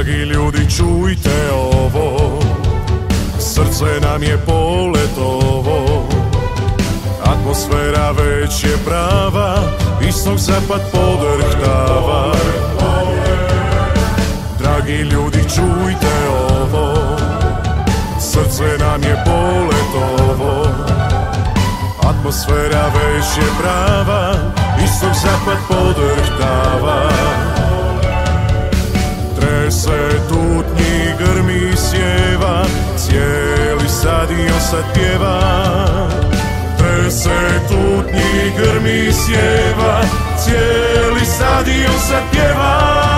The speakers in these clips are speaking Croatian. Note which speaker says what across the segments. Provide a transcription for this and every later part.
Speaker 1: Dragi ljudi čujte ovo. Srce nam je poletovo Atmosfera već je prava Istok zapad podrhtava. Dragi ljudi čujte ovo. Srce nam je poletovo Atmosfera već je prava Istok zapad podrhtava sad pjeva Trese tutnji grmi sjeva Cijeli stadion sad pjeva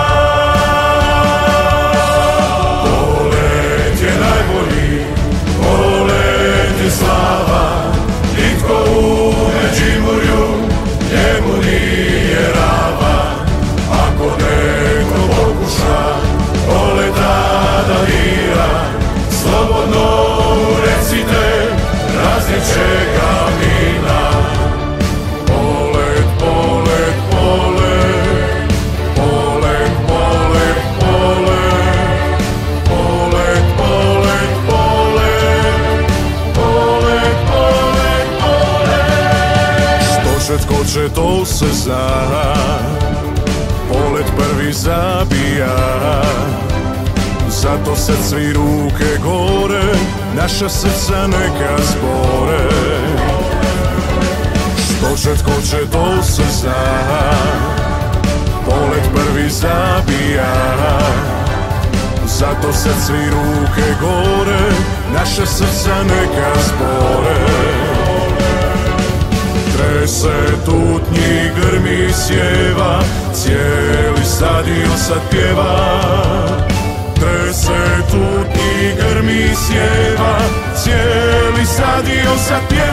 Speaker 1: tko se Polet prvi zabija. Zato sad svi ruke gore Naša srca neka zbore. Što će tko će to se zna Polet prvi zabija. Zato sad svi ruke gore. Naša srca neka zbore. Trese tutnji grmi sjeva. Cijeli stadion sad pjeva. Trese tutnji grmi sjeva Cijeli stadion sad pjeva